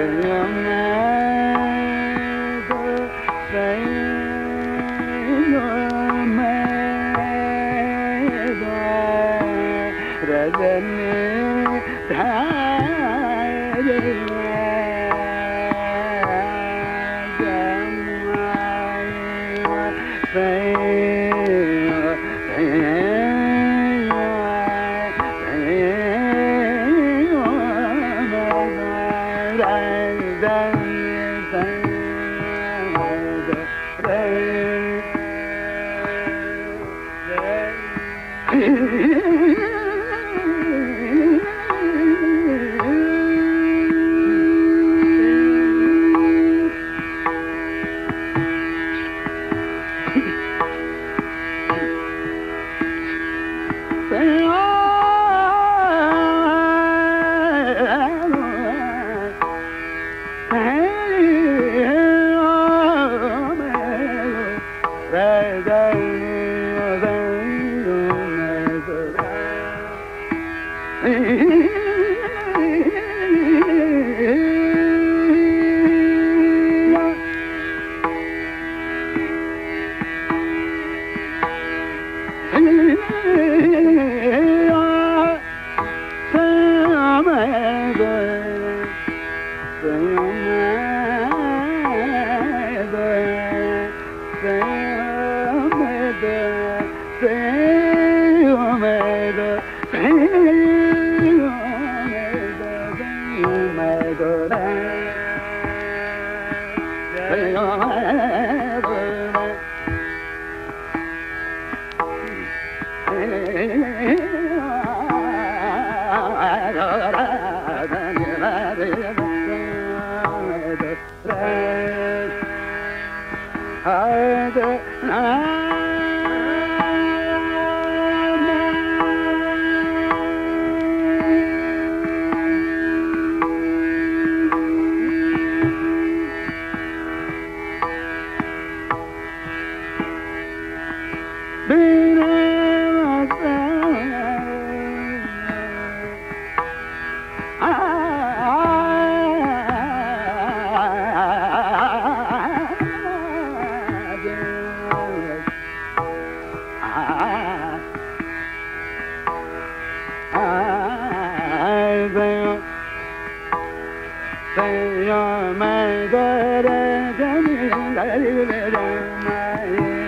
Sayonara, sayonara. Wow. I Thank you.